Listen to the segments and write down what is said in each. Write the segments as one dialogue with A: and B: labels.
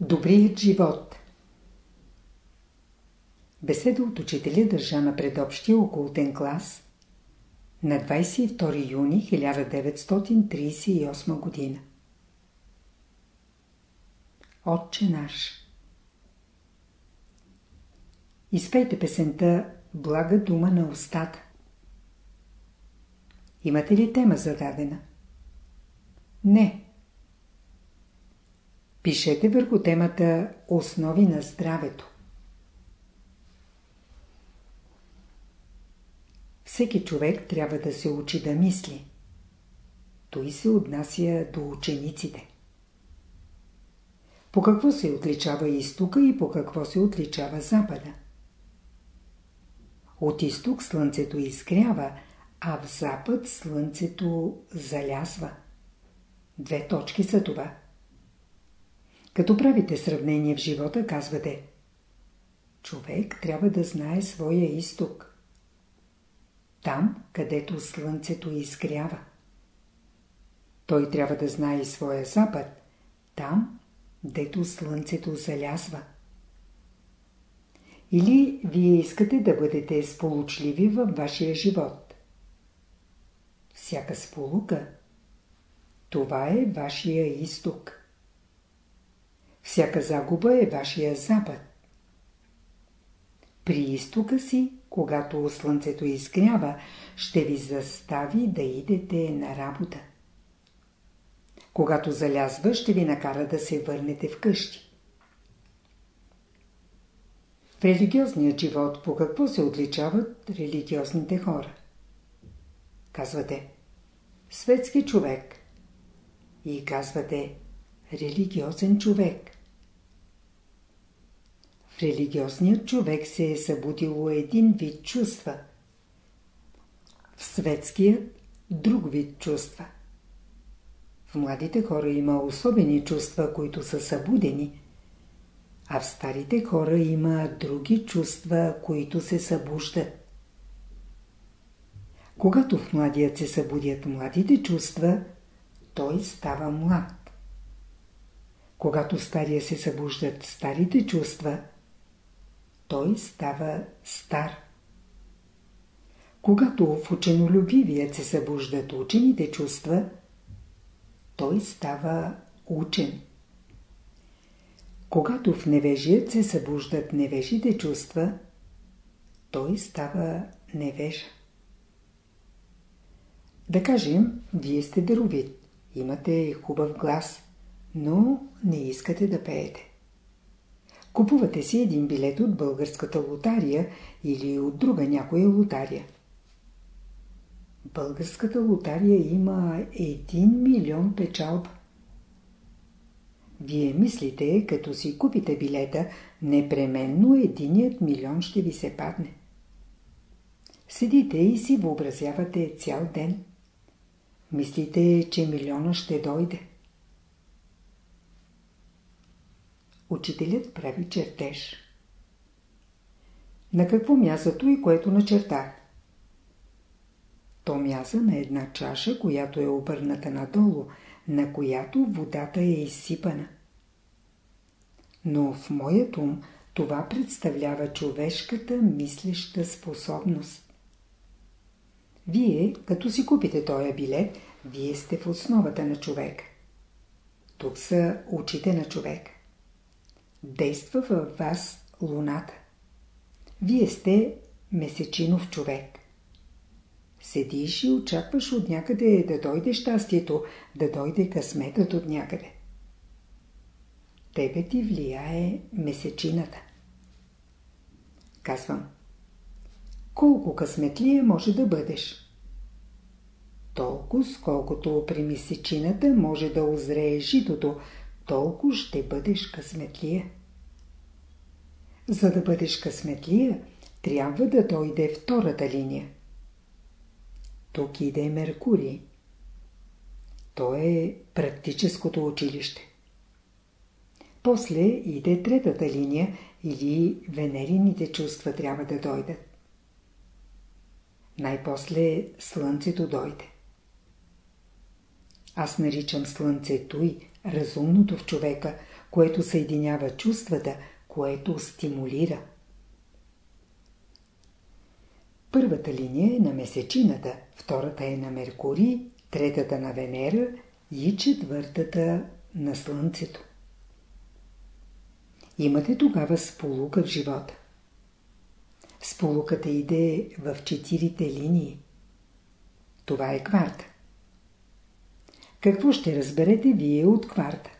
A: Добрият живот Беседа от учителя държа на предобщия окултен клас на 22 юни 1938 година. Отче наш Изпейте песента Блага дума на устата. Имате ли тема зададена? Не. Пишете върху темата Основи на здравето. Всеки човек трябва да се учи да мисли. Той се отнася до учениците. По какво се отличава изтока и по какво се отличава запада? От изток слънцето изгрява, а в запад слънцето залязва. Две точки са това. Като правите сравнение в живота, казвате Човек трябва да знае своя изток. Там, където слънцето изгрява. Той трябва да знае и своя запад. Там, дето слънцето залязва. Или вие искате да бъдете сполучливи във вашия живот. Всяка сполука – това е вашия изток. Всяка загуба е вашия запад. При изтока си, когато слънцето изгрява, ще ви застави да идете на работа. Когато залязва, ще ви накара да се върнете вкъщи. В религиозния живот по какво се отличават религиозните хора? Казвате светски човек и казвате религиозен човек. В религиозният човек се е събудило един вид чувства. В светският друг вид чувства. В младите хора има особени чувства, които са събудени – а в старите хора има други чувства, които се събуждат. Когато в младият се събудят младите чувства, той става млад. Когато стария се събуждат старите чувства, той става стар. Когато в ученолюбивият се събуждат учените чувства, той става учен. Когато в невежият се събуждат невежите чувства, той става невежа. Да кажем, вие сте даровит, имате хубав глас, но не искате да пеете. Купувате си един билет от българската лотария или от друга някоя лотария. Българската лотария има 1 милион печалба. Вие мислите, като си купите билета, непременно единият милион ще ви се падне. Седите и си въобразявате цял ден. Мислите, че милиона ще дойде. Учителят прави чертеж. На какво място и което начертах? То мяса на една чаша, която е обърната надолу – на която водата е изсипана. Но в моят ум това представлява човешката мислеща способност. Вие, като си купите този билет, вие сте в основата на човек. Тук са очите на човек. Действа във вас луната. Вие сте месечинов човек. Седиш и очакваш от някъде да дойде щастието, да дойде късметът от някъде. Тебе ти влияе месечината. Казвам. Колко късметлие може да бъдеш? Толкова, сколкото при месечината може да озрее житото, толкова ще бъдеш късметлие. За да бъдеш късметлия, трябва да дойде втората линия. Тук иде Меркурий. То е практическото училище. После иде третата линия или венерините чувства трябва да дойдат. Най-после Слънцето дойде. Аз наричам Слънцето и разумното в човека, което съединява чувствата, което стимулира. Първата линия е на месечината, втората е на Меркурий, третата на Венера и четвъртата на Слънцето. Имате тогава сполука в живота. Сполуката иде в четирите линии. Това е кварта. Какво ще разберете вие от кварта?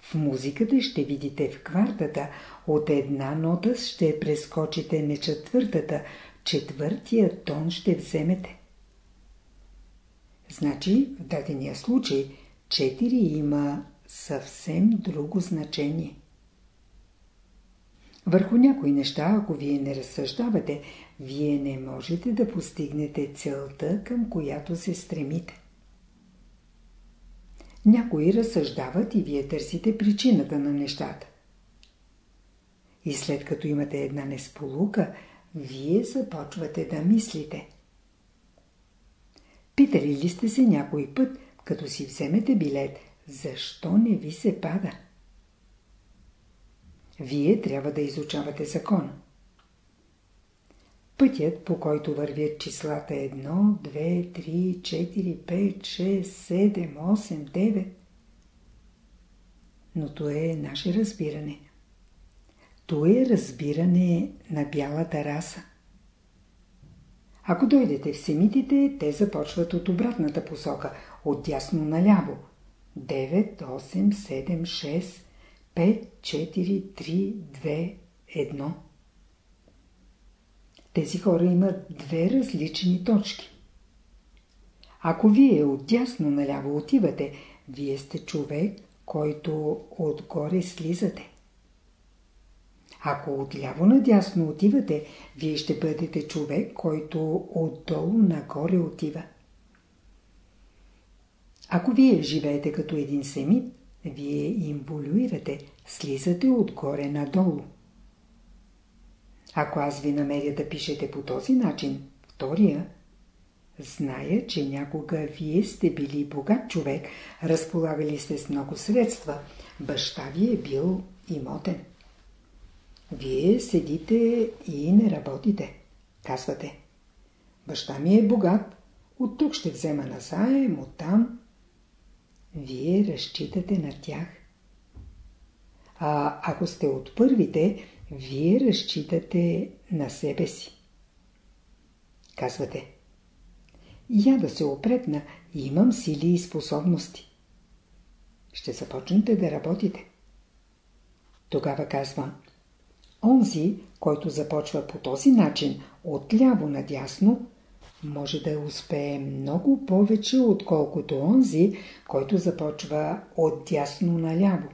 A: В музиката ще видите в квартата от една нота ще прескочите не четвъртата, четвъртия тон ще вземете. Значи в дадения случай 4 има съвсем друго значение. Върху някои неща, ако вие не разсъждавате, вие не можете да постигнете целта, към която се стремите. Някои разсъждават и вие търсите причината на нещата. И след като имате една несполука, вие започвате да мислите. Питали ли сте се някой път, като си вземете билет, защо не ви се пада? Вие трябва да изучавате закон. Пътят, по който вървят числата 1, 2, 3, 4, 5, 6, 7, 8, 9. Но то е наше разбиране. То е разбиране на бялата раса. Ако дойдете в семитите, те започват от обратната посока, от дясно наляво. 9, 8, 7, 6, 5, 4, 3, 2, 1. Тези хора имат две различни точки. Ако вие отдясно наляво отивате, вие сте човек, който отгоре слизате. Ако отляво надясно отивате, вие ще бъдете човек, който отдолу нагоре отива. Ако вие живеете като един семит, вие инволюирате, слизате отгоре надолу. Ако аз ви намеря да пишете по този начин, втория, зная, че някога вие сте били богат човек, разполагали сте с много средства, баща ви е бил имотен. Вие седите и не работите. Казвате. Баща ми е богат, от тук ще взема назаем, оттам. Вие разчитате на тях. А ако сте от първите, вие разчитате на себе си. Казвате. Я да се опретна, имам сили и способности. Ще започнете да работите. Тогава казвам. Онзи, който започва по този начин, отляво надясно, може да успее много повече, отколкото онзи, който започва от дясно наляво.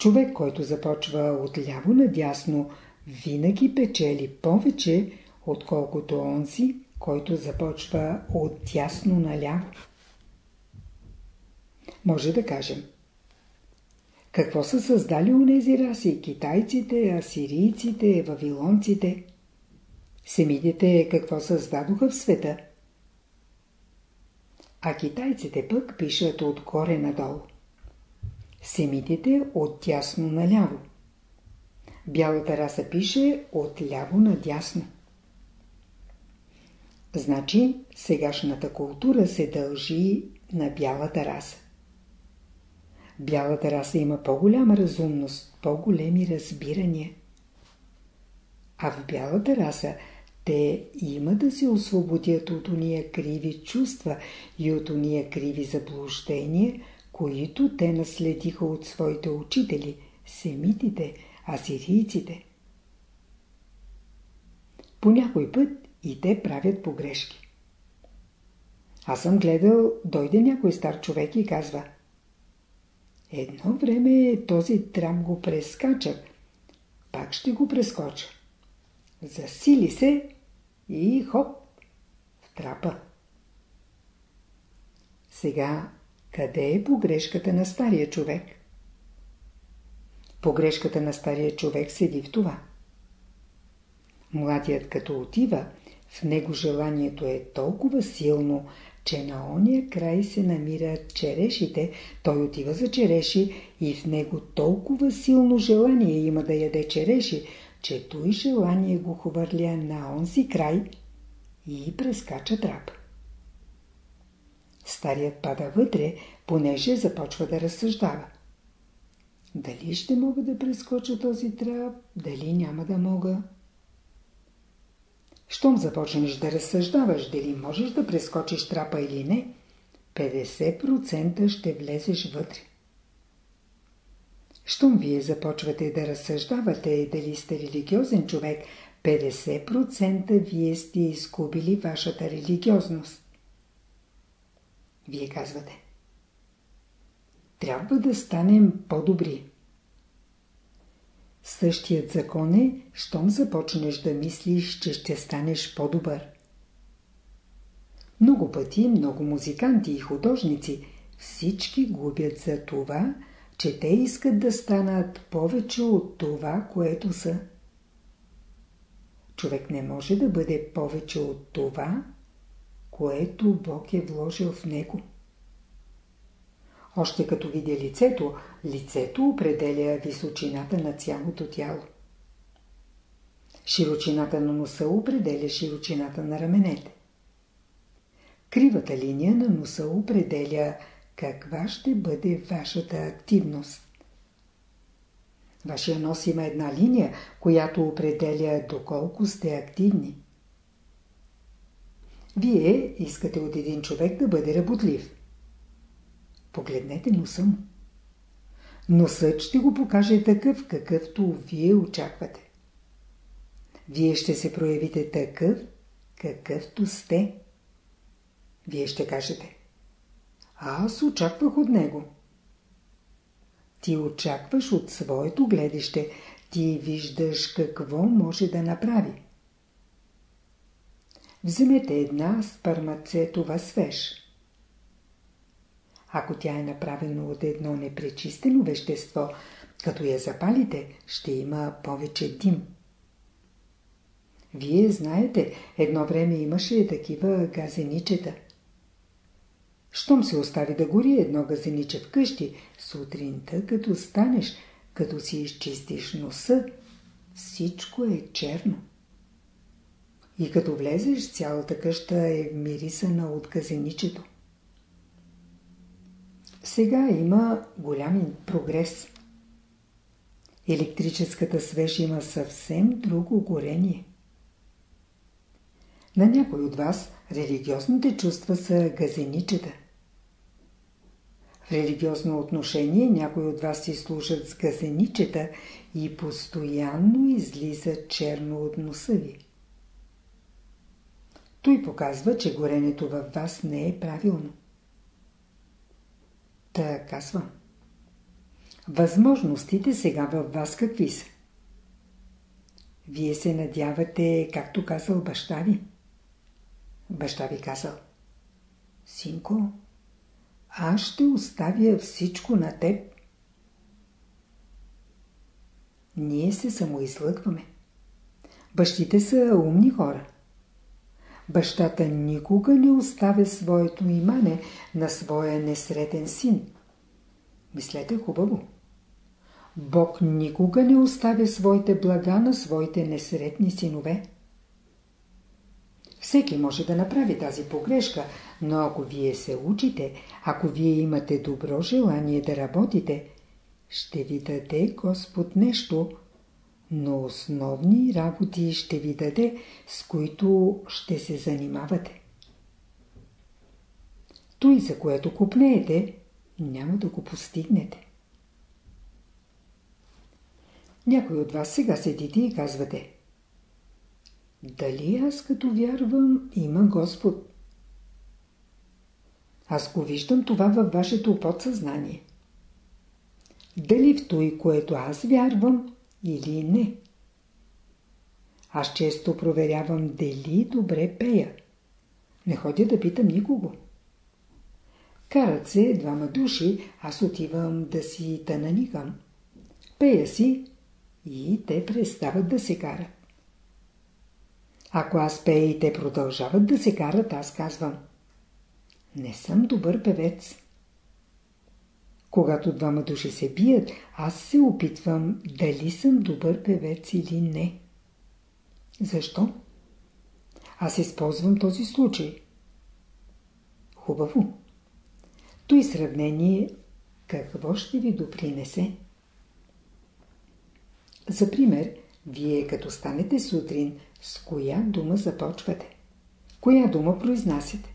A: Човек, който започва от ляво надясно, винаги печели повече, отколкото онзи, който започва от дясно наляво. Може да кажем. Какво са създали унези раси? Китайците, асирийците, вавилонците? Семидите какво създадоха в света? А китайците пък пишат отгоре надолу. Семитите от тясно наляво. Бялата раса пише от ляво надясно. Значи сегашната култура се дължи на бялата раса. Бялата раса има по-голяма разумност, по-големи разбирания. А в бялата раса те има да се освободят от уния криви чувства и от уния криви заблуждения, които те наследиха от своите учители, семитите, асирийците. По някой път и те правят погрешки. Аз съм гледал, дойде някой стар човек и казва Едно време този трам го прескача, пак ще го прескоча. Засили се и хоп, в трапа. Сега къде е погрешката на стария човек? Погрешката на стария човек седи в това. Младият като отива, в него желанието е толкова силно, че на ония край се намират черешите, той отива за череши и в него толкова силно желание има да яде череши, че той желание го хвърля на онзи край и прескача трап. Старият пада вътре, понеже започва да разсъждава. Дали ще мога да прескоча този трап, дали няма да мога? Щом започнеш да разсъждаваш дали можеш да прескочиш трапа или не, 50% ще влезеш вътре. Щом вие започвате да разсъждавате дали сте религиозен човек, 50% вие сте изгубили вашата религиозност. Вие казвате. Трябва да станем по-добри. Същият закон е, щом започнеш да мислиш, че ще станеш по-добър. Много пъти, много музиканти и художници, всички губят за това, че те искат да станат повече от това, което са. Човек не може да бъде повече от това, което Бог е вложил в него. Още като видя лицето, лицето определя височината на цялото тяло. Широчината на носа определя широчината на раменете. Кривата линия на носа определя каква ще бъде вашата активност. Вашия нос има една линия, която определя доколко сте активни. Вие искате от един човек да бъде работлив. Погледнете носа му. Носът ще го покаже такъв, какъвто вие очаквате. Вие ще се проявите такъв, какъвто сте. Вие ще кажете. Аз очаквах от него. Ти очакваш от своето гледище. Ти виждаш какво може да направи. Вземете една спармацетова свеж. Ако тя е направена от едно непречистено вещество, като я запалите, ще има повече дим. Вие знаете, едно време имаше такива газеничета. Щом се остави да гори едно газениче вкъщи, сутринта, като станеш, като си изчистиш носа, всичко е черно. И като влезеш, цялата къща е мирисана от газеничето. Сега има голям прогрес. Електрическата свеж има съвсем друго горение. На някой от вас религиозните чувства са газеничета. В религиозно отношение някои от вас си служат с газеничета и постоянно излиза черно от носа ви. Той показва, че горенето във вас не е правилно. Та казвам. Възможностите сега във вас какви са? Вие се надявате, както казал баща ви. Баща ви казал. Синко, аз ще оставя всичко на теб. Ние се самоизлъгваме. Бащите са умни хора. Бащата никога не оставя своето имане на своя несретен син. Мислете хубаво. Бог никога не оставя своите блага на своите несретни синове. Всеки може да направи тази погрешка, но ако вие се учите, ако вие имате добро желание да работите, ще ви даде Господ нещо, но основни работи ще ви даде, с които ще се занимавате. Той, за което купнеете, няма да го постигнете. Някой от вас сега седите и казвате Дали аз като вярвам има Господ? Аз го виждам това във вашето подсъзнание. Дали в той, което аз вярвам, или не. Аз често проверявам дали добре пея. Не ходя да питам никого. Карат се двама души, аз отивам да си тънаникам. Пея си и те престават да се карат. Ако аз пея и те продължават да се карат, аз казвам. Не съм добър певец. Когато двама души се бият, аз се опитвам дали съм добър певец или не. Защо? Аз използвам този случай. Хубаво. Той сравнение какво ще ви допринесе? За пример, вие като станете сутрин, с коя дума започвате? Коя дума произнасяте?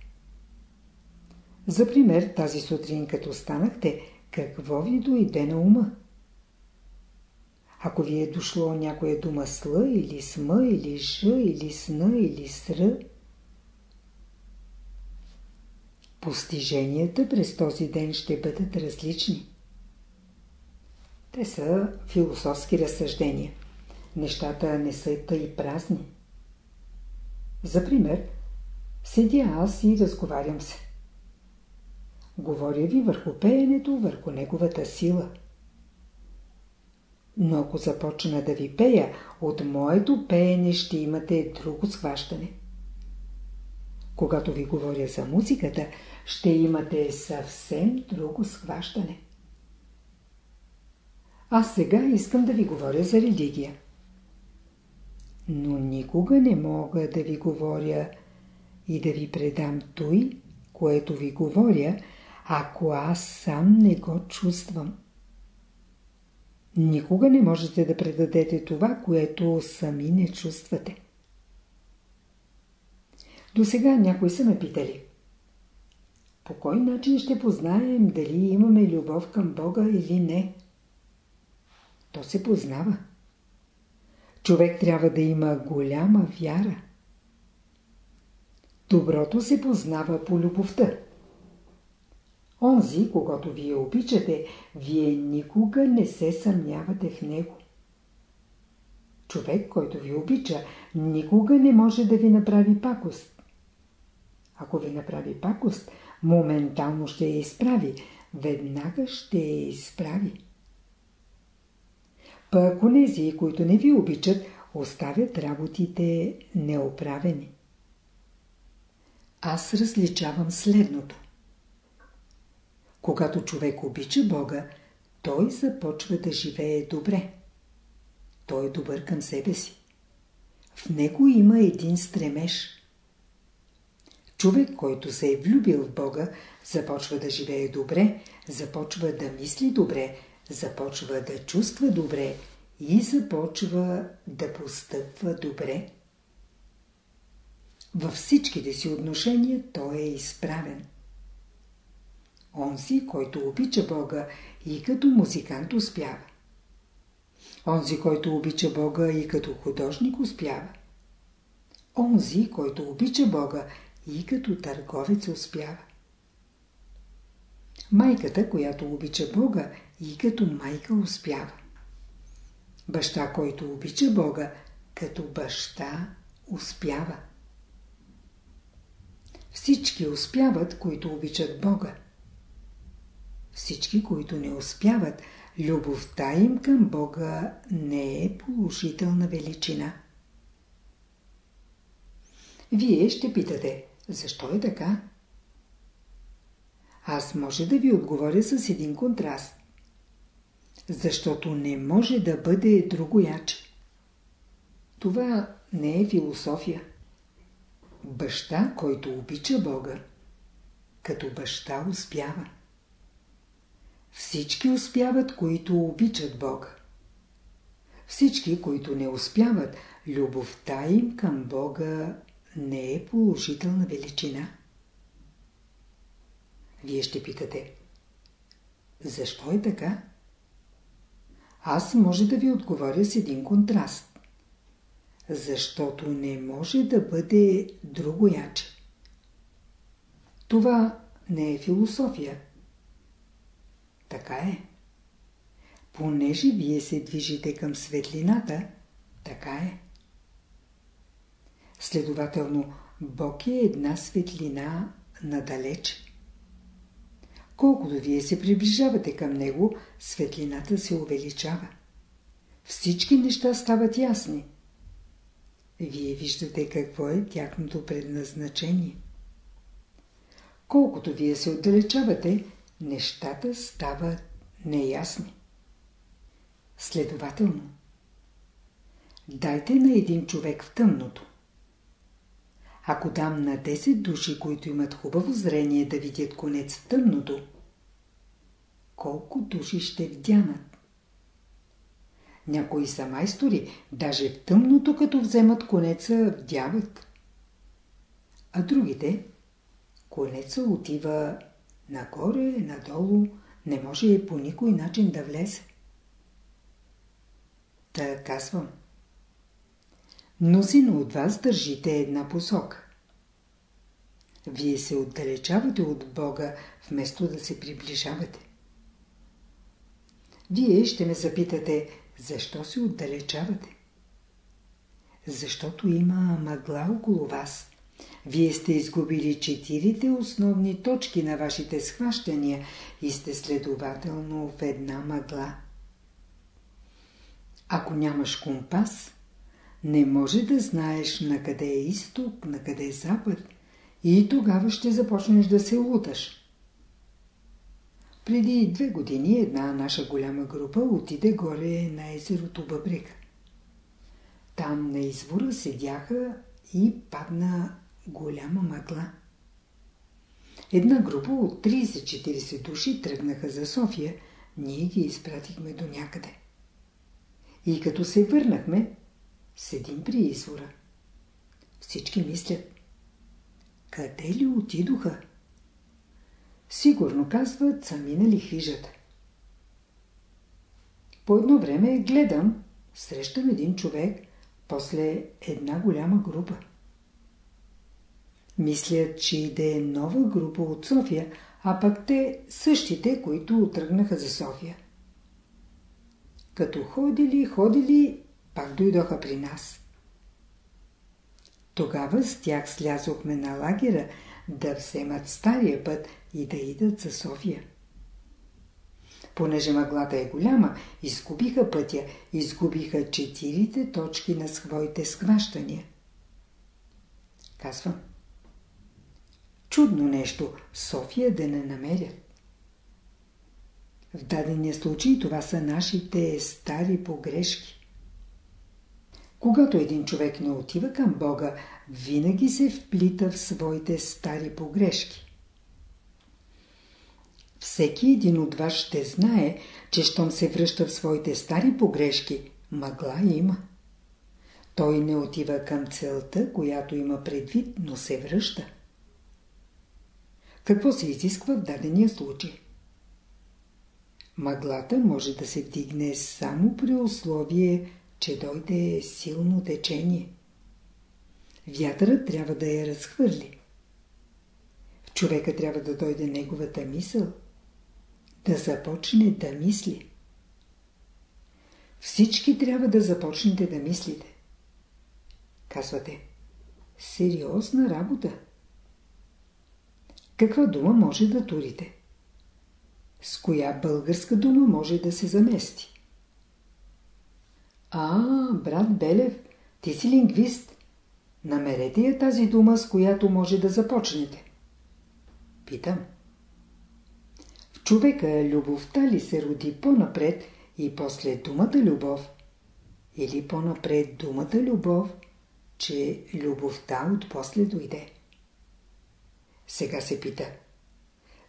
A: За пример, тази сутрин като станахте, какво ви дойде на ума? Ако ви е дошло някоя дума сла или сма или ж или сна или ср, постиженията през този ден ще бъдат различни. Те са философски разсъждения. Нещата не са тъй празни. За пример, седя аз и разговарям се. Говоря ви върху пеенето, върху неговата сила. Но ако започна да ви пея, от моето пеене ще имате друго схващане. Когато ви говоря за музиката, ще имате съвсем друго схващане. Аз сега искам да ви говоря за религия. Но никога не мога да ви говоря и да ви предам той, което ви говоря, ако аз сам не го чувствам. Никога не можете да предадете това, което сами не чувствате. До сега някои са ме питали. По кой начин ще познаем дали имаме любов към Бога или не? То се познава. Човек трябва да има голяма вяра. Доброто се познава по любовта. Онзи, когато вие обичате, вие никога не се съмнявате в него. Човек, който ви обича, никога не може да ви направи пакост. Ако ви направи пакост, моментално ще я изправи, веднага ще я изправи. Пък онези, които не ви обичат, оставят работите неоправени. Аз различавам следното. Когато човек обича Бога, той започва да живее добре. Той е добър към себе си. В него има един стремеж. Човек, който се е влюбил в Бога, започва да живее добре, започва да мисли добре, започва да чувства добре и започва да постъпва добре. Във всичките си отношения той е изправен. Онзи, който обича Бога и като музикант успява. Онзи, който обича Бога и като художник успява. Онзи, който обича Бога и като търговец успява. Майката, която обича Бога и като майка успява. Баща, който обича Бога, като баща успява. Всички успяват, които обичат Бога. Всички, които не успяват, любовта им към Бога не е положителна величина. Вие ще питате, защо е така? Аз може да ви отговоря с един контраст. Защото не може да бъде другояче. Това не е философия. Баща, който обича Бога, като баща успява. Всички успяват, които обичат Бога. Всички, които не успяват, любовта им към Бога не е положителна величина. Вие ще питате, защо е така? Аз може да ви отговоря с един контраст. Защото не може да бъде другояче. Това не е философия. Така е. Понеже вие се движите към светлината, така е. Следователно, Бог е една светлина надалеч. Колкото вие се приближавате към Него, светлината се увеличава. Всички неща стават ясни. Вие виждате какво е тяхното предназначение. колкото вие се отдалечавате, нещата стават неясни. Следователно, дайте на един човек в тъмното. Ако дам на 10 души, които имат хубаво зрение да видят конец в тъмното, колко души ще вдянат? Някои са майстори, даже в тъмното, като вземат конеца, вдяват. А другите, конеца отива нагоре, надолу, не може по никой начин да влезе. Та казвам. Мнозина от вас държите една посока. Вие се отдалечавате от Бога, вместо да се приближавате. Вие ще ме запитате, защо се отдалечавате? Защото има мъгла около вас. Вие сте изгубили четирите основни точки на вашите схващания и сте следователно в една мъгла. Ако нямаш компас, не може да знаеш на къде е изток, на къде е запад и тогава ще започнеш да се луташ. Преди две години една наша голяма група отиде горе на езерото Бъбрик. Там на извора седяха и падна голяма мъгла. Една група от 30-40 души тръгнаха за София, ние ги изпратихме до някъде. И като се върнахме, седим при извора. Всички мислят, къде ли отидоха? Сигурно казват, са минали хижата. По едно време гледам, срещам един човек, после една голяма група. Мислят, че иде нова група от София, а пък те същите, които тръгнаха за София. Като ходили, ходили, пак дойдоха при нас. Тогава с тях слязохме на лагера да вземат стария път и да идат за София. Понеже мъглата е голяма, изгубиха пътя, изгубиха четирите точки на своите схващания. Казвам. Чудно нещо, София да не намерят. В дадения случай това са нашите стари погрешки. Когато един човек не отива към Бога, винаги се вплита в своите стари погрешки. Всеки един от вас ще знае, че щом се връща в своите стари погрешки, мъгла има. Той не отива към целта, която има предвид, но се връща. Какво се изисква в дадения случай? Мъглата може да се вдигне само при условие, че дойде силно течение. Вятърът трябва да я разхвърли. В човека трябва да дойде неговата мисъл, да започне да мисли. Всички трябва да започнете да мислите. Казвате, сериозна работа. Каква дума може да турите? С коя българска дума може да се замести? А, брат Белев, ти си лингвист. Намерете я тази дума, с която може да започнете. Питам. В човека любовта ли се роди по-напред и после думата любов? Или по-напред думата любов, че любовта от после дойде? Сега се пита.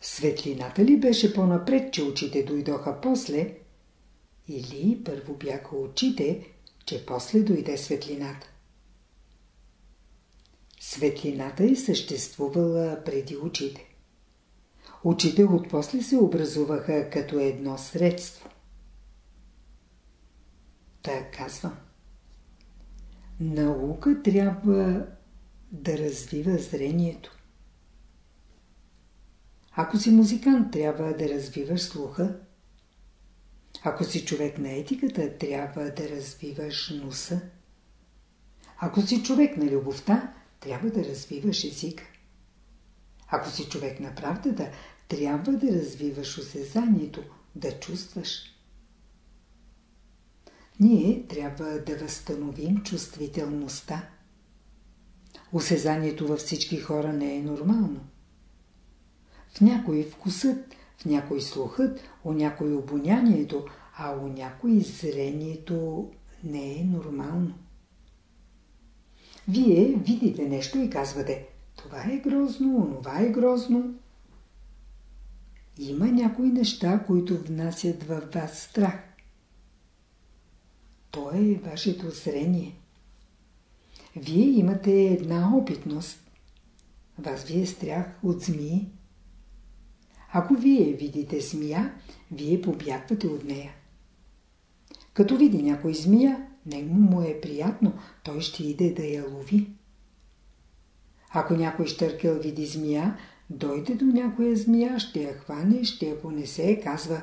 A: Светлината ли беше по-напред, че очите дойдоха после? Или първо бяха очите, че после дойде светлината? Светлината е съществувала преди очите. Очите отпосле се образуваха като едно средство. Та казвам. Наука трябва да развива зрението. Ако си музикант, трябва да развиваш слуха. Ако си човек на етиката, трябва да развиваш носа. Ако си човек на любовта, трябва да развиваш езика. Ако си човек на правдата, трябва да развиваш осезанието, да чувстваш. Ние трябва да възстановим чувствителността. Осезанието във всички хора не е нормално. В някой вкусът, в някой слухът, у някой обонянието, а у някой зрението не е нормално. Вие видите нещо и казвате, това е грозно, онова е грозно. Има някои неща, които внасят във вас страх. То е вашето зрение. Вие имате една опитност. Вас ви е страх от змии. Ако вие видите змия, вие побягвате от нея. Като види някой змия, него му е приятно, той ще иде да я лови. Ако някой щъркел види змия, дойде до някоя змия, ще я хване, ще я понесе казва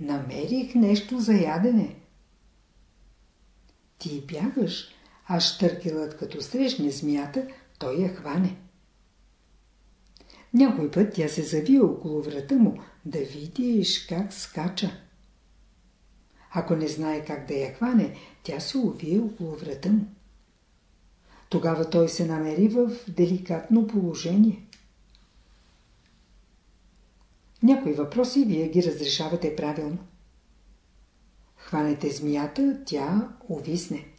A: «Намерих нещо за ядене». Ти бягаш, а щъркелът като срещне змията, той я хване. Някой път тя се завие около врата му, да видиш как скача. Ако не знае как да я хване, тя се увие около врата му. Тогава той се намери в деликатно положение. Някои въпроси вие ги разрешавате правилно. Хванете змията, тя увисне.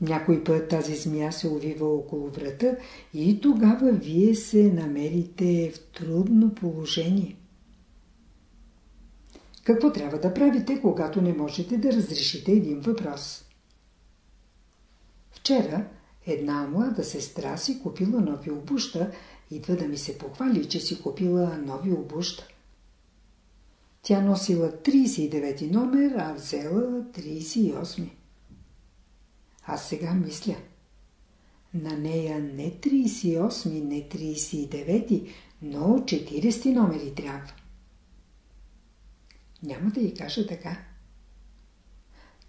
A: Някой път тази змия се увива около врата и тогава вие се намерите в трудно положение. Какво трябва да правите, когато не можете да разрешите един въпрос? Вчера една млада сестра си купила нови обуща, идва да ми се похвали, че си купила нови обуща. Тя носила 39 номер, а взела 38. Аз сега мисля. На нея не 38, не 39, но 40 номери трябва. Няма да й кажа така.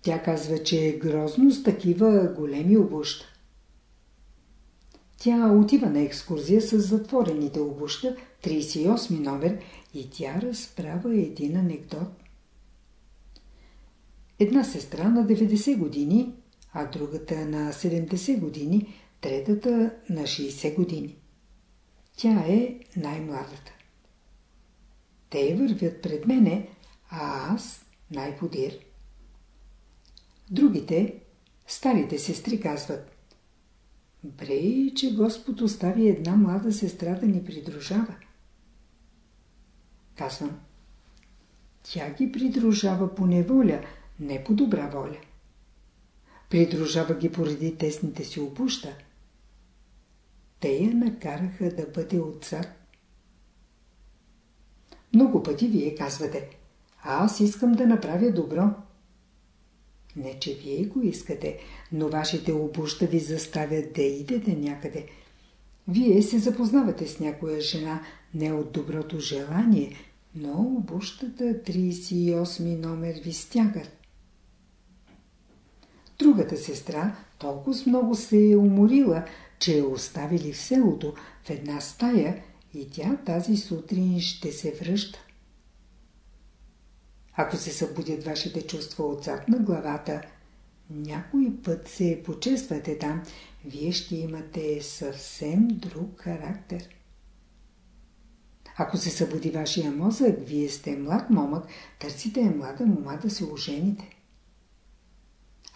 A: Тя казва, че е грозно с такива големи обуща. Тя отива на екскурзия с затворените обуща, 38 номер, и тя разправа един анекдот. Една сестра на 90 години, а другата на 70 години, третата на 60 години. Тя е най-младата. Те вървят пред мене, а аз най-подир. Другите, старите сестри казват Бре, че Господ остави една млада сестра да ни придружава. Казвам Тя ги придружава по неволя, не по добра воля. Придружава ги поради тесните си обуща. Те я накараха да бъде отзад. Много пъти вие казвате аз искам да направя добро. Не, че вие го искате, но вашите обуща ви заставят да идете някъде. Вие се запознавате с някоя жена не от доброто желание, но обущата 38 номер ви стягат. Другата сестра толкова много се е уморила, че е оставили в селото в една стая и тя тази сутрин ще се връща. Ако се събудят вашите чувства отзад на главата, някой път се почествате там, вие ще имате съвсем друг характер. Ако се събуди вашия мозък, вие сте млад момък, търсите млада мома да се ожените.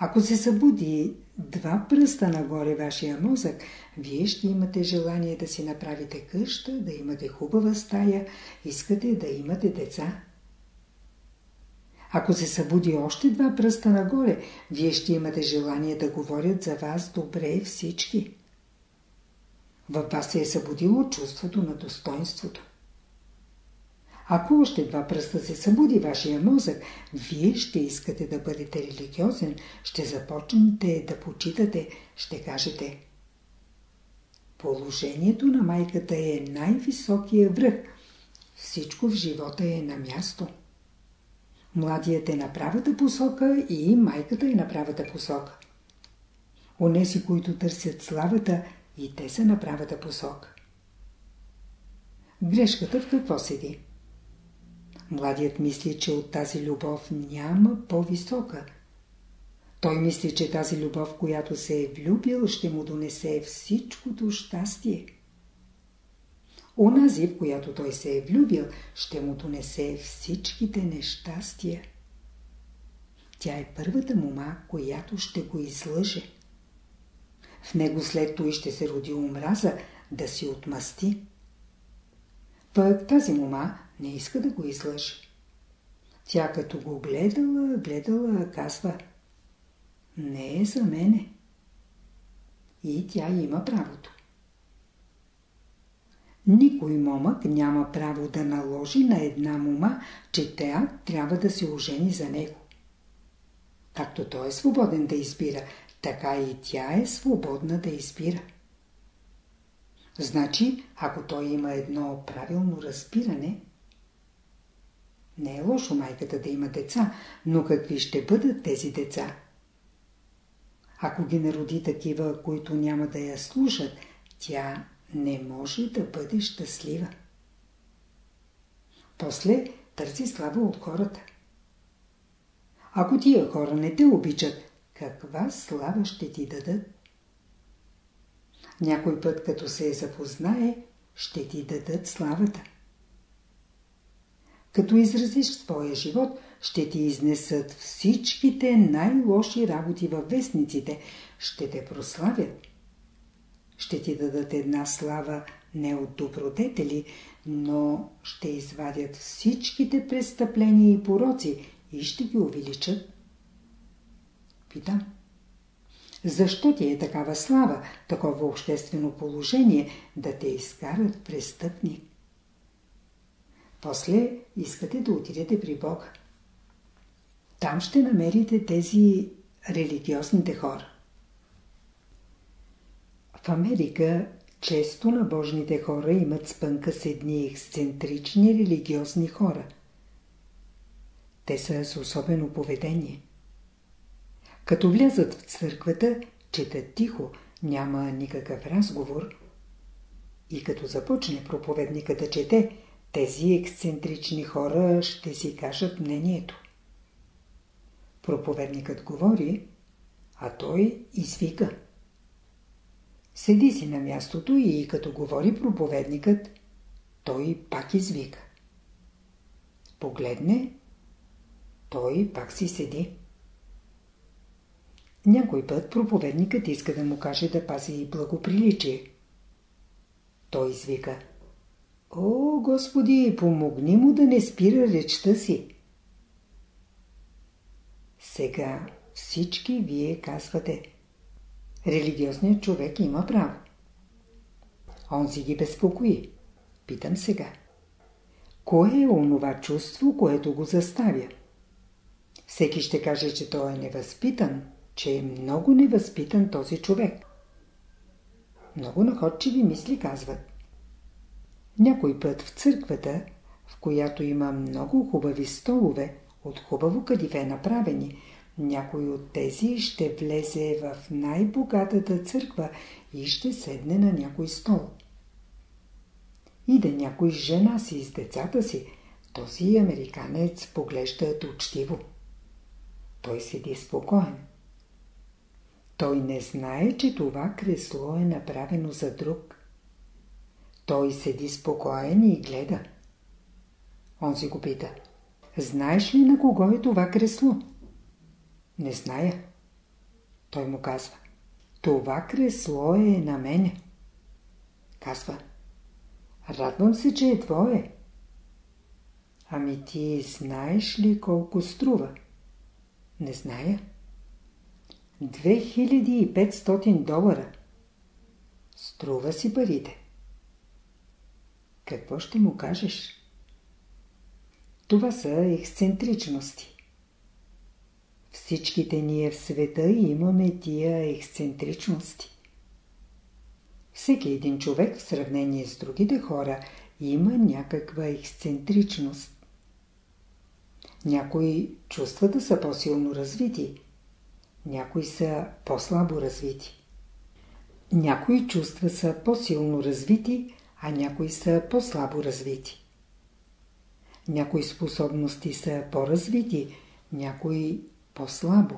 A: Ако се събуди два пръста нагоре вашия мозък, вие ще имате желание да си направите къща, да имате хубава стая, искате да имате деца. Ако се събуди още два пръста нагоре, вие ще имате желание да говорят за вас добре всички. Във вас се е събудило чувството на достоинството. Ако още два пръста се събуди вашия мозък, вие ще искате да бъдете религиозен, ще започнете да почитате, ще кажете Положението на майката е най-високия връх. Всичко в живота е на място. Младият е на правата посока и майката е на правата посока. Онеси, които търсят славата, и те са на правата посока. Грешката в какво седи? Младият мисли, че от тази любов няма по-висока. Той мисли, че тази любов, която се е влюбил, ще му донесе всичкото щастие. Онази, в която той се е влюбил, ще му донесе всичките нещастия. Тя е първата мума, която ще го излъже. В него след това ще се роди омраза да си отмъсти. Пък тази мума не иска да го излъже. Тя като го гледала, гледала, казва Не е за мене. И тя има правото. Никой момък няма право да наложи на една мума, че тя трябва да се ожени за него. Както той е свободен да избира, така и тя е свободна да избира. Значи, ако той има едно правилно разбиране, не е лошо майката да има деца, но какви ще бъдат тези деца? Ако ги народи такива, които няма да я слушат, тя не може да бъде щастлива. После търси слава от хората. Ако тия хора не те обичат, каква слава ще ти дадат? Някой път, като се запознае, ще ти дадат славата. Като изразиш своя живот, ще ти изнесат всичките най-лоши работи във вестниците, ще те прославят. Ще ти дадат една слава не от добродетели, но ще извадят всичките престъпления и пороци и ще ги увеличат. Питам. Защо ти е такава слава, такова обществено положение, да те изкарат престъпник? После искате да отидете при Бога. Там ще намерите тези религиозните хора. В Америка често набожните хора имат спънка с едни ексцентрични религиозни хора. Те са с особено поведение. Като влязат в църквата, четат тихо, няма никакъв разговор. И като започне проповедника да чете, тези ексцентрични хора ще си кажат мнението. Проповедникът говори, а той извика. Седи си на мястото и като говори проповедникът, той пак извика. Погледне, той пак си седи. Някой път проповедникът иска да му каже да пази благоприличие. Той извика. О, Господи, помогни му да не спира речта си. Сега всички вие казвате. Религиозният човек има право. Он си ги безпокои. Питам сега. Кое е онова чувство, което го заставя? Всеки ще каже, че той е невъзпитан, че е много невъзпитан този човек. Много находчиви мисли казват. Някой път в църквата, в която има много хубави столове, от хубаво кадиве направени, някой от тези ще влезе в най-богатата църква и ще седне на някой стол. Иде някой жена си с децата си, този американец поглежда учтиво. Той седи спокоен. Той не знае, че това кресло е направено за друг. Той седи спокоен и гледа. Он си го пита. Знаеш ли на кого е това кресло? Не зная. Той му казва. Това кресло е на мене. Казва. Радвам се, че е твое. Ами ти знаеш ли колко струва? Не зная. 2500 долара. Струва си парите. Какво ще му кажеш? Това са ексцентричности. Всичките ние в света имаме тия ексцентричности. Всеки един човек в сравнение с другите хора има някаква ексцентричност. Някои чувствата са по-силно развити, някои са по-слабо развити. Някои чувства са по-силно развити, а някои са по-слабо развити. Някои способности са по-развити, някои по-слабо.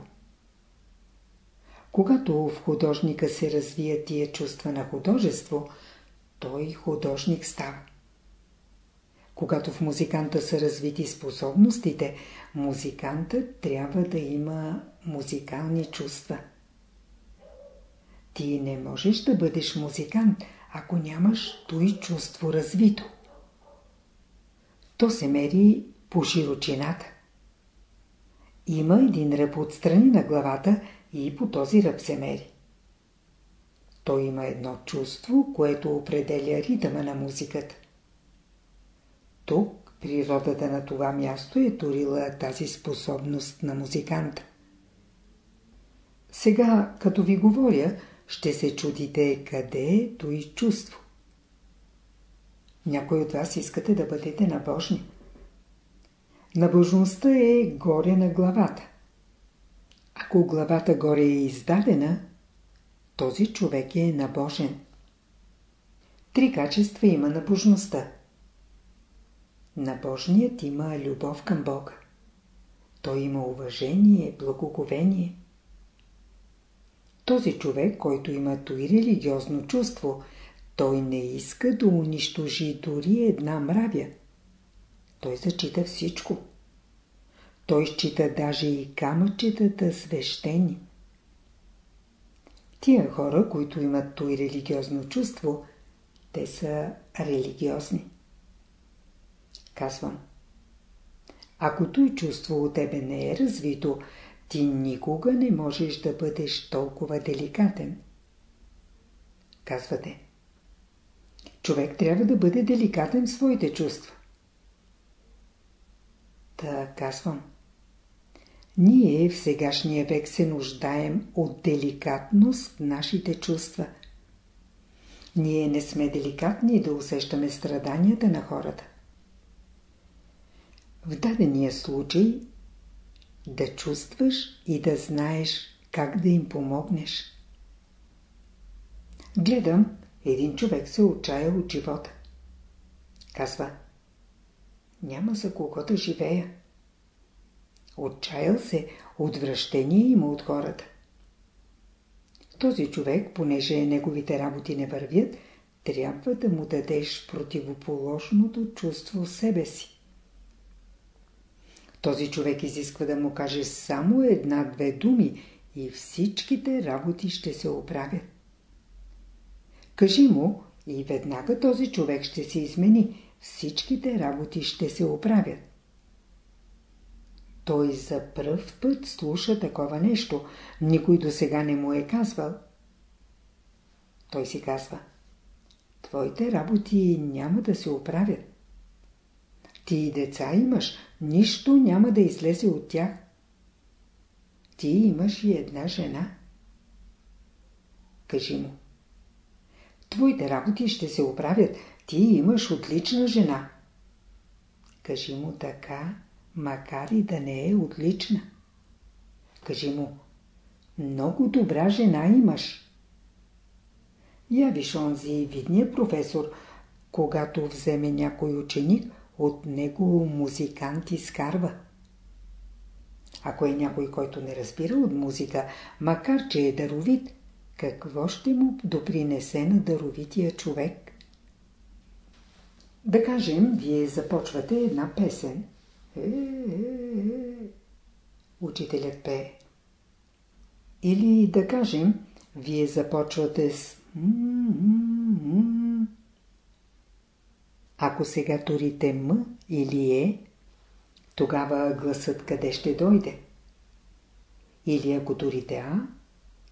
A: Когато в художника се развият тия чувства на художество, той художник става. Когато в музиканта са развити способностите, музикантът трябва да има музикални чувства. Ти не можеш да бъдеш музикант, ако нямаш той чувство развито. То се мери по широчината. Има един ръб отстрани на главата и по този ръб се мери. Той има едно чувство, което определя ритъма на музиката. Тук природата на това място е турила тази способност на музиканта. Сега, като ви говоря, ще се чудите къде е той чувство. Някой от вас искате да бъдете набожни. Набожността е горе на главата. Ако главата горе е издадена, този човек е набожен. Три качества има набожността. Набожният има любов към Бога. Той има уважение, благоговение. Този човек, който има и религиозно чувство, той не иска да унищожи дори една мравя. Той зачита всичко. Той счита даже и камъчетата свещени. Тия хора, които имат и религиозно чувство, те са религиозни. Казвам. Ако той чувство от тебе не е развито, ти никога не можеш да бъдеш толкова деликатен. Казвате. Човек трябва да бъде деликатен в своите чувства. Та казвам. Ние в сегашния век се нуждаем от деликатност в нашите чувства. Ние не сме деликатни да усещаме страданията на хората. В дадения случай да чувстваш и да знаеш как да им помогнеш. Гледам, един човек се отчая от живота. Казва, няма за кого да живея. Отчаял се, отвращение има от хората. Този човек, понеже неговите работи не вървят, трябва да му дадеш противоположното чувство в себе си. Този човек изисква да му каже само една-две думи и всичките работи ще се оправят. Кажи му и веднага този човек ще се измени, всичките работи ще се оправят. Той за пръв път слуша такова нещо, никой до сега не му е казвал. Той си казва, твоите работи няма да се оправят. Ти и деца имаш, нищо няма да излезе от тях. Ти имаш и една жена. Кажи му. Твоите работи ще се оправят. Ти имаш отлична жена. Кажи му така, макар и да не е отлична. Кажи му, много добра жена имаш. Я виж онзи видния професор, когато вземе някой ученик, от него музикант изкарва. Ако е някой, който не разбира от музика, макар че е даровит, какво ще му допринесе на даровития човек? Да кажем, вие започвате една песен. Е, е, е. Учителят пее. Или да кажем, вие започвате с ако сега турите М или Е, тогава гласът къде ще дойде? Или ако турите А,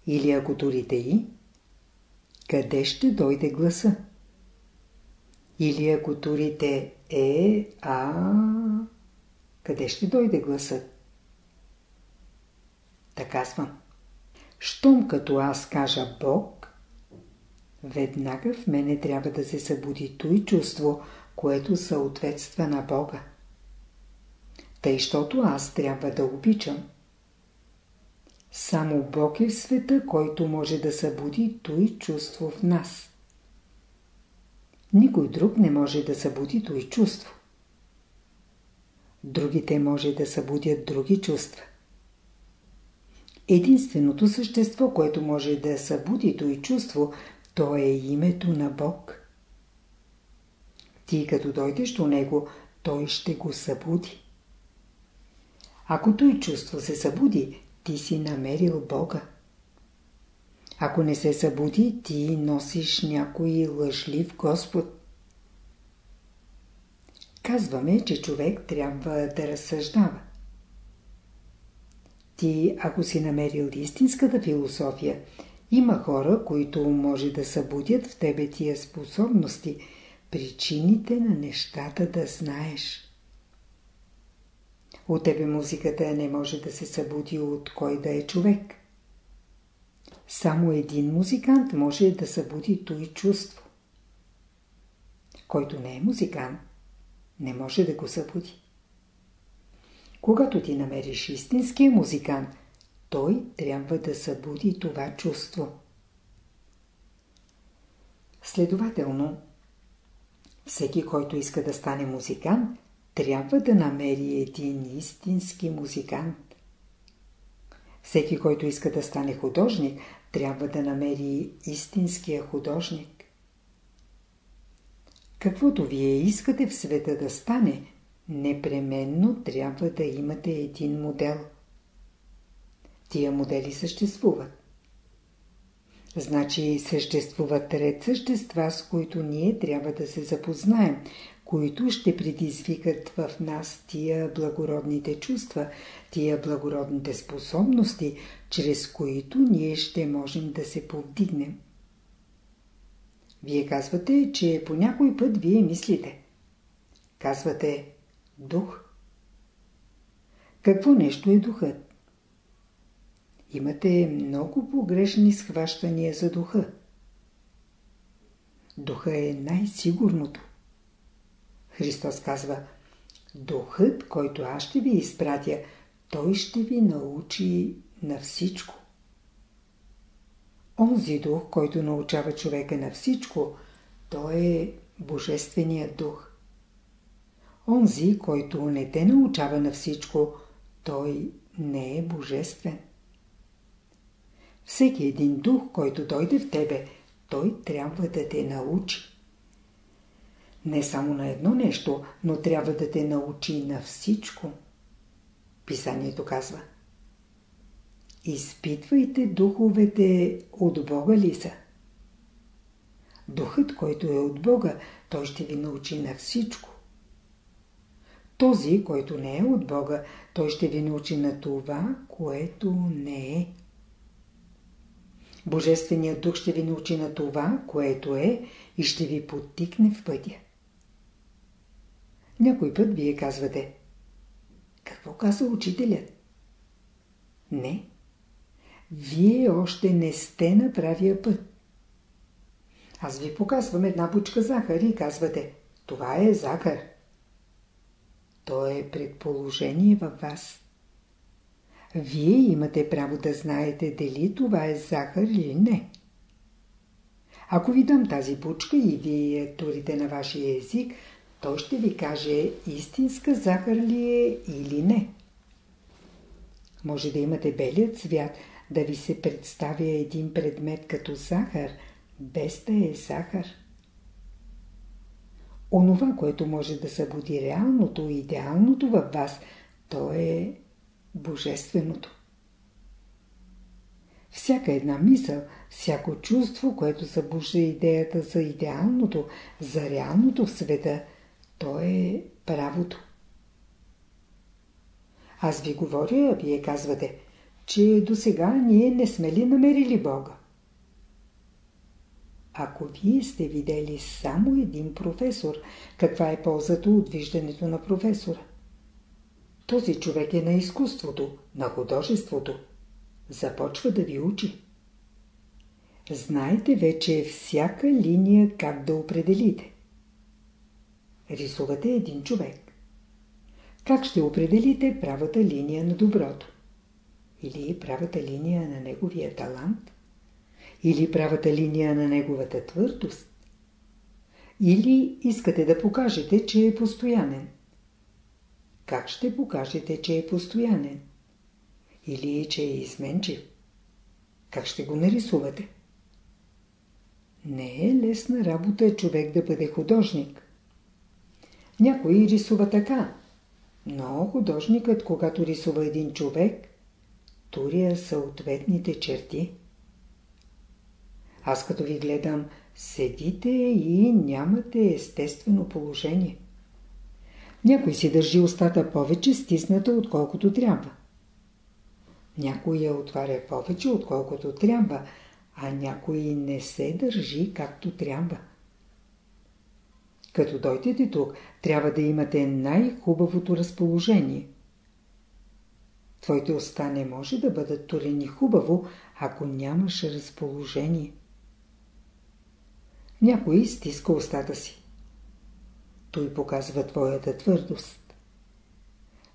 A: или ако турите И, къде ще дойде гласа? Или ако турите Е, А, къде ще дойде гласът? Така съм. Щом като аз кажа Бог, веднага в мене трябва да се събуди той чувство, което съответства на Бога. Тъй, щото аз трябва да обичам. Само Бог е в света, който може да събуди той чувство в нас. Никой друг не може да събуди той чувство. Другите може да събудят други чувства. Единственото същество, което може да събуди той чувство, то е името на Бог. Ти като дойдеш до него, той ще го събуди. Ако той чувство се събуди, ти си намерил Бога. Ако не се събуди, ти носиш някой лъжлив Господ. Казваме, че човек трябва да разсъждава. Ти, ако си намерил истинската философия, има хора, които може да събудят в тебе тия способности, причините на нещата да знаеш. От тебе музиката не може да се събуди от кой да е човек. Само един музикант може да събуди той чувство. Който не е музикант, не може да го събуди. Когато ти намериш истинския музикант, той трябва да събуди това чувство. Следователно, всеки, който иска да стане музикант, трябва да намери един истински музикант. Всеки, който иска да стане художник, трябва да намери истинския художник. Каквото вие искате в света да стане, непременно трябва да имате един модел. Тия модели съществуват. Значи съществуват ред същества, с които ние трябва да се запознаем, които ще предизвикат в нас тия благородните чувства, тия благородните способности, чрез които ние ще можем да се повдигнем. Вие казвате, че по някой път вие мислите. Казвате дух. Какво нещо е духът? Имате много погрешни схващания за духа. Духа е най-сигурното. Христос казва, Духът, който аз ще ви изпратя, той ще ви научи на всичко. Онзи дух, който научава човека на всичко, той е Божественият дух. Онзи, който не те научава на всичко, той не е божествен. Всеки един дух, който дойде в тебе, той трябва да те научи. Не само на едно нещо, но трябва да те научи на всичко. Писанието казва Изпитвайте духовете от Бога ли са? Духът, който е от Бога, той ще ви научи на всичко. Този, който не е от Бога, той ще ви научи на това, което не е. Божественият дух ще ви научи на това, което е и ще ви подтикне в пътя. Някой път вие казвате Какво каза учителят? Не. Вие още не сте на правия път. Аз ви показвам една бучка захар и казвате Това е захар. То е предположение във вас. Вие имате право да знаете дали това е захар или не. Ако ви дам тази бучка и вие я турите на вашия език, той ще ви каже истинска захар ли е или не. Може да имате белият цвят, да ви се представя един предмет като захар, без да е захар. Онова, което може да събуди реалното и идеалното във вас, то е божественото. Всяка една мисъл, всяко чувство, което събужда идеята за идеалното, за реалното в света, то е правото. Аз ви говоря, а вие казвате, че до сега ние не сме ли намерили Бога? Ако вие сте видели само един професор, каква е ползата от виждането на професора? Този човек е на изкуството, на художеството. Започва да ви учи. Знаете вече всяка линия как да определите. Рисувате един човек. Как ще определите правата линия на доброто? Или правата линия на неговия талант? Или правата линия на неговата твърдост? Или искате да покажете, че е постоянен? Как ще покажете, че е постоянен? Или че е изменчив? Как ще го нарисувате? Не е лесна работа човек да бъде художник. Някой рисува така, но художникът, когато рисува един човек, туря съответните черти. Аз като ви гледам, седите и нямате естествено положение. Някой си държи устата повече стисната, отколкото трябва. Някой я отваря повече, отколкото трябва, а някой не се държи както трябва. Като дойдете тук, трябва да имате най-хубавото разположение. Твоите уста не може да бъдат турени хубаво, ако нямаш разположение. Някой стиска устата си. Той показва твоята твърдост.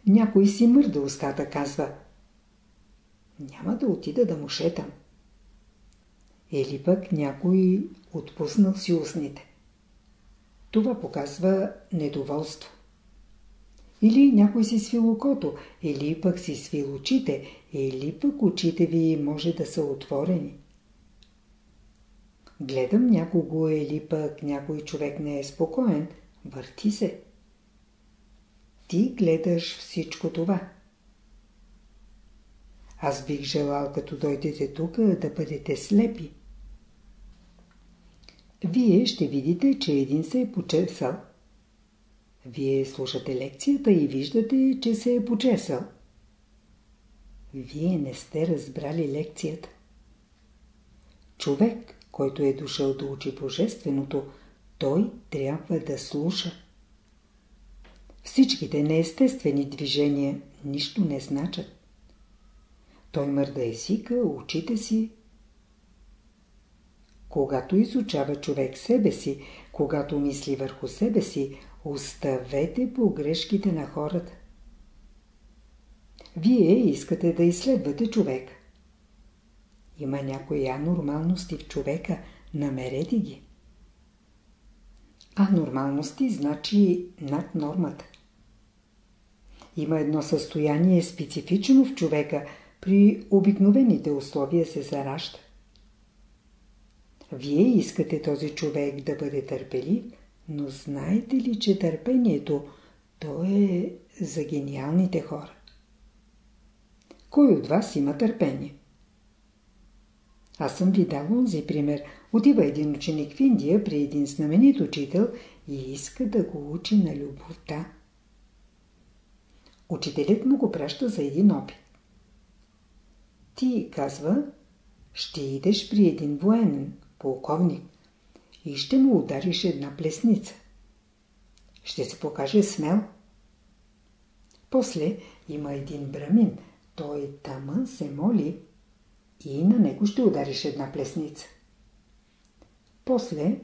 A: Някой си мърда устата, казва Няма да отида да му шетам. Или пък някой отпуснал си устните. Това показва недоволство. Или някой си свил окото, или пък си свил очите, или пък очите ви може да са отворени. Гледам някого или пък някой човек не е спокоен, върти се. Ти гледаш всичко това. Аз бих желал, като дойдете тук, да бъдете слепи. Вие ще видите, че един се е почесал. Вие слушате лекцията и виждате, че се е почесал. Вие не сте разбрали лекцията. Човек, който е дошъл да учи Божественото, той трябва да слуша. Всичките неестествени движения нищо не значат. Той мърда езика, очите си. Когато изучава човек себе си, когато мисли върху себе си, оставете погрешките на хората. Вие искате да изследвате човека. Има някои анормалности в човека, намерете ги. Анормалности значи над нормата. Има едно състояние специфично в човека, при обикновените условия се заражда. Вие искате този човек да бъде търпелив, но знаете ли, че търпението то е за гениалните хора? Кой от вас има търпение? Аз съм ви дал онзи пример. Отива един ученик в Индия при един знаменит учител и иска да го учи на любовта. Учителят му го праща за един опит. Ти, казва, ще идеш при един военен, полковник, и ще му удариш една плесница. Ще се покаже смел. После има един брамин. Той тъмън се моли и на него ще удариш една плесница. После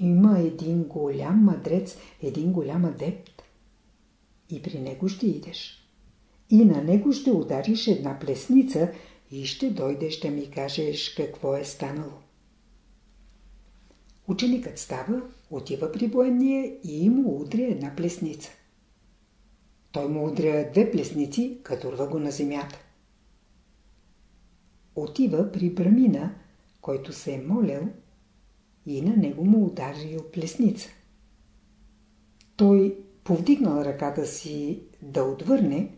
A: има един голям мъдрец, един голям адепт. И при него ще идеш. И на него ще удариш една плесница и ще дойдеш да ми кажеш какво е станало. Ученикът става, отива при военния и му удря една плесница. Той му удря две плесници, като рва го на земята отива при брамина, който се е молял и на него му ударил плесница. Той повдигнал ръката си да отвърне,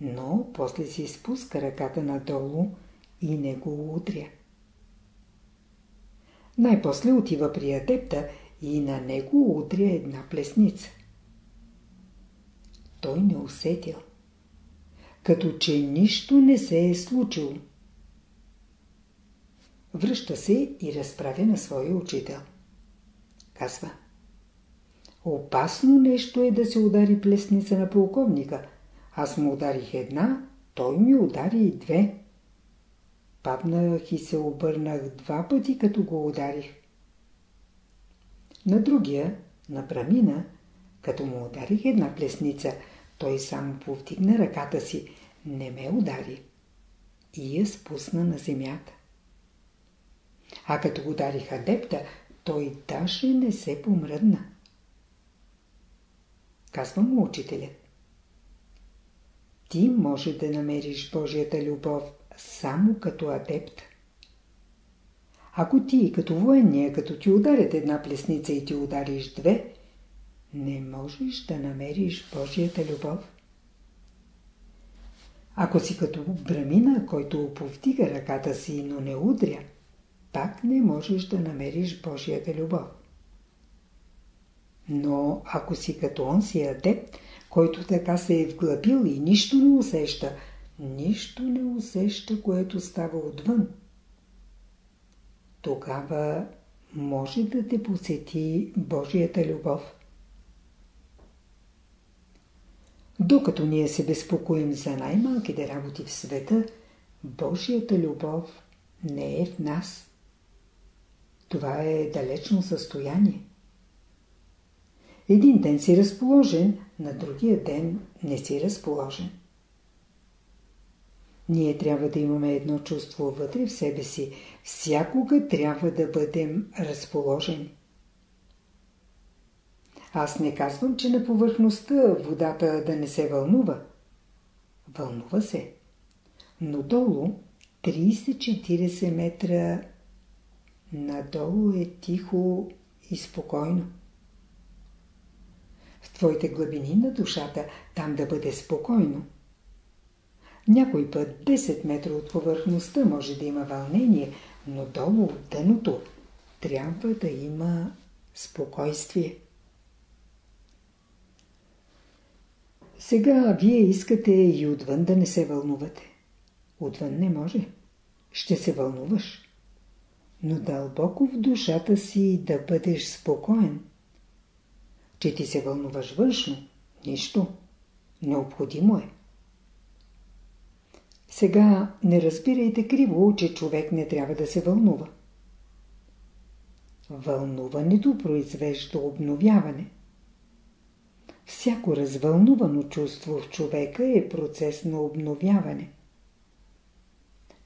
A: но после си спуска ръката надолу и не го удря. Най-после отива при адепта и на него удря една плесница. Той не усетил като че нищо не се е случило. Връща се и разправя на своя учител. Казва. Опасно нещо е да се удари плесница на полковника. Аз му ударих една, той ми удари и две. Паднах и се обърнах два пъти, като го ударих. На другия, на брамина, като му ударих една плесница, той само повдигна ръката си, не ме удари и я спусна на земята. А като го ударих адепта, той даже не се помръдна. Казва му учителят. Ти може да намериш Божията любов само като адепт. Ако ти, като военния, като ти ударят една плесница и ти удариш две, не можеш да намериш Божията любов. Ако си като брамина, който повдига ръката си, но не удря, пак не можеш да намериш Божията любов. Но ако си като он си адепт, който така се е вглъбил и нищо не усеща, нищо не усеща, което става отвън, тогава може да те посети Божията любов. Докато ние се безпокоим за най-малките работи в света, Божията любов не е в нас. Това е далечно състояние. Един ден си разположен, на другия ден не си разположен. Ние трябва да имаме едно чувство вътре в себе си. Всякога трябва да бъдем разположени. Аз не казвам, че на повърхността водата да не се вълнува. Вълнува се. Но долу 30-40 метра надолу е тихо и спокойно. В твоите глъбини на душата там да бъде спокойно. Някой път 10 метра от повърхността може да има вълнение, но долу от дъното трябва да има спокойствие. Сега вие искате и отвън да не се вълнувате. Отвън не може. Ще се вълнуваш. Но дълбоко в душата си да бъдеш спокоен. Че ти се вълнуваш външно. Нищо. Необходимо е. Сега не разбирайте криво, че човек не трябва да се вълнува. Вълнуването произвежда обновяване. Всяко развълнувано чувство в човека е процес на обновяване.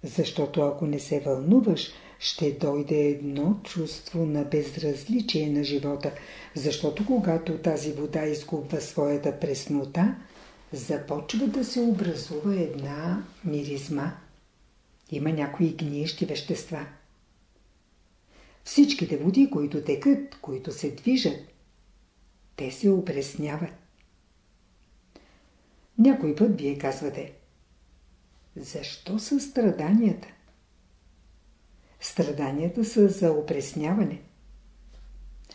A: Защото ако не се вълнуваш, ще дойде едно чувство на безразличие на живота, защото когато тази вода изгубва своята преснота, започва да се образува една миризма. Има някои гниещи вещества. Всичките води, които текат, които се движат, те се опресняват. Някой път вие казвате Защо са страданията? Страданията са за опресняване.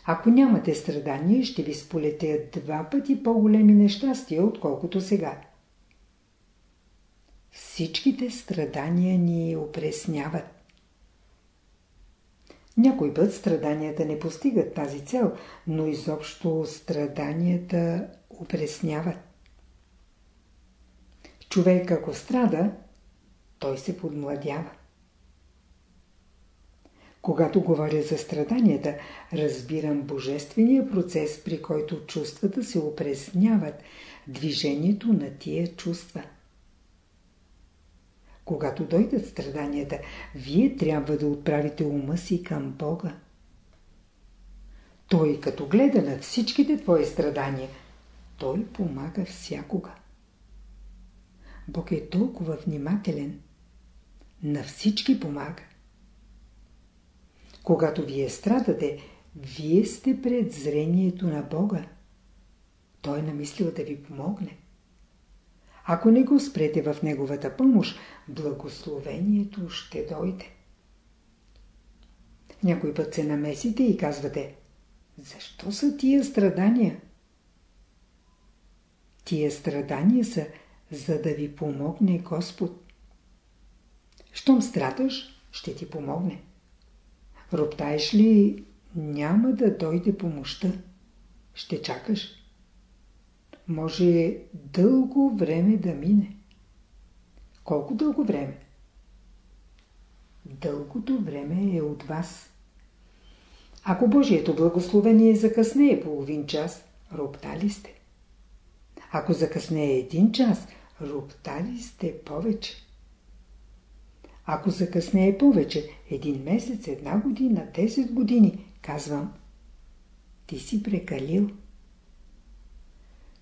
A: Ако нямате страдания, ще ви сполетят два пъти по-големи нещастия, отколкото сега. Всичките страдания ни опресняват. Някой път страданията не постигат тази цел, но изобщо страданията опресняват. Човек ако страда, той се подмладява. Когато говоря за страданията, разбирам божествения процес, при който чувствата се опресняват, движението на тия чувства. Когато дойдат страданията, вие трябва да отправите ума си към Бога. Той, като гледа на всичките твои страдания, той помага всякога. Бог е толкова внимателен. На всички помага. Когато вие страдате, вие сте пред зрението на Бога. Той намислил да ви помогне. Ако не го спрете в Неговата помощ, благословението ще дойде. Някой път се намесите и казвате, защо са тия страдания? Тия страдания са, за да ви помогне Господ. Щом страдаш, ще ти помогне. Роптаеш ли, няма да дойде помощта. Ще чакаш. Може дълго време да мине. Колко дълго време? Дългото време е от вас. Ако Божието благословение закъснее половин час, роптали сте. Ако закъснее един час, роптали сте повече. Ако закъснее повече, един месец, една година, 10 години, казвам, ти си прекалил.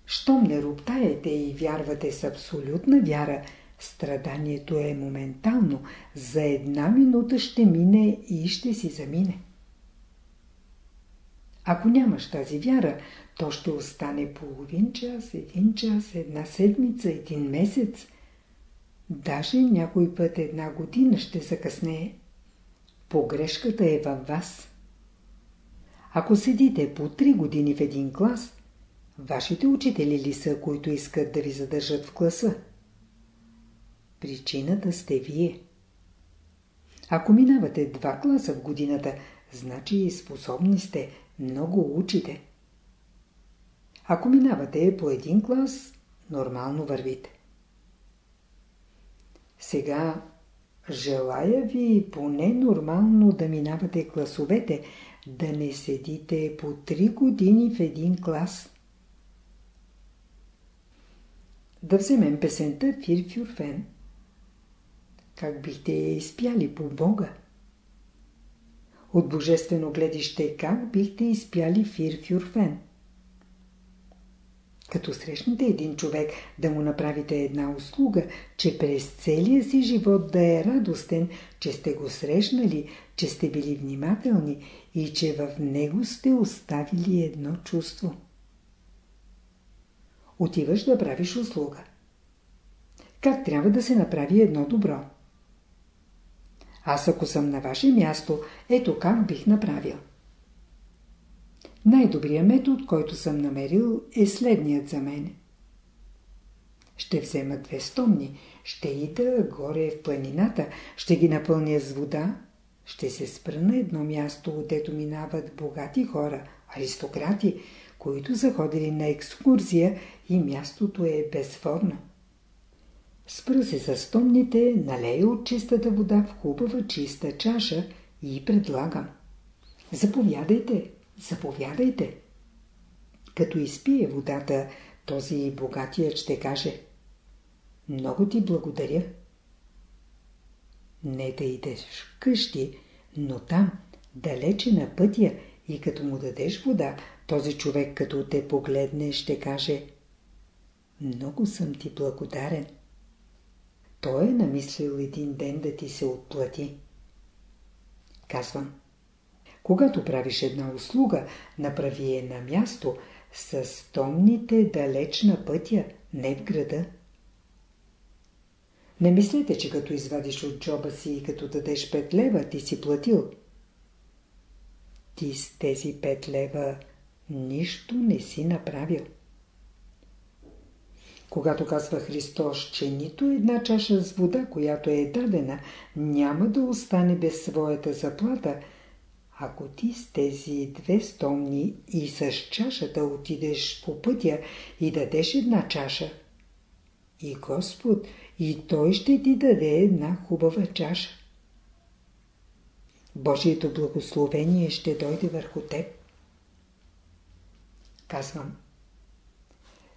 A: Щом не роптаете и вярвате с абсолютна вяра, страданието е моментално, за една минута ще мине и ще си замине. Ако нямаш тази вяра, то ще остане половин час, един час, една седмица, един месец. Даже някой път една година ще закъснее. Погрешката е във вас. Ако седите по три години в един клас, вашите учители ли са, които искат да ви задържат в класа? Причината сте вие. Ако минавате два класа в годината, значи способни сте, много учите. Ако минавате по един клас, нормално вървите. Сега желая ви поне нормално да минавате класовете, да не седите по три години в един клас. Да вземем песента Фир. Как бихте я изпяли по Бога? От божествено гледище как бихте изпяли Фир Фюрфен? Като срещнете един човек, да му направите една услуга, че през целия си живот да е радостен, че сте го срещнали, че сте били внимателни и че в него сте оставили едно чувство. Отиваш да правиш услуга. Как трябва да се направи едно добро? Аз ако съм на ваше място, ето как бих направил. Най-добрият метод, който съм намерил, е следният за мен. Ще взема две стомни, ще ида горе в планината, ще ги напълня с вода, ще се спра на едно място, отдето минават богати хора, аристократи, които са ходили на екскурзия и мястото е безформно. Спра се за стомните, налея от чистата вода в хубава чиста чаша и предлагам. Заповядайте, заповядайте. Като изпие водата, този богатият ще каже Много ти благодаря. Не да идеш в къщи, но там, далече на пътя и като му дадеш вода, този човек като те погледне ще каже Много съм ти благодарен. Той е намислил един ден да ти се отплати. Казвам когато правиш една услуга, направи е на място, с томните далеч на пътя, не в града. Не мислете, че като извадиш от джоба си и като дадеш 5 лева, ти си платил. Ти с тези 5 лева нищо не си направил. Когато казва Христос, че нито една чаша с вода, която е дадена, няма да остане без своята заплата – ако ти с тези две стомни и с чашата отидеш по пътя и дадеш една чаша, и Господ, и Той ще ти даде една хубава чаша. Божието благословение ще дойде върху теб. Казвам.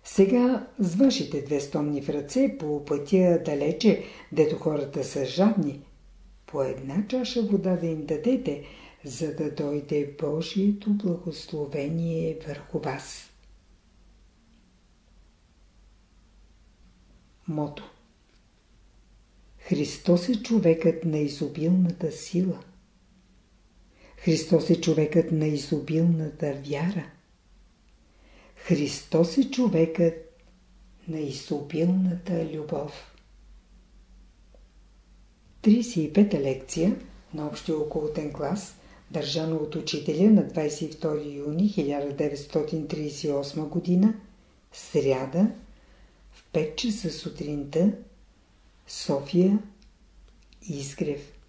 A: Сега с вашите две стомни в ръце по пътя далече, дето хората са жадни, по една чаша вода да им дадете – за да дойде Божието благословение върху вас. Мото Христос е човекът на изобилната сила. Христос е човекът на изобилната вяра. Христос е човекът на изобилната любов. 35-та лекция на общия околотен клас държано от учителя на 22 юни 1938 г. сряда в 5 часа сутринта София Изгрев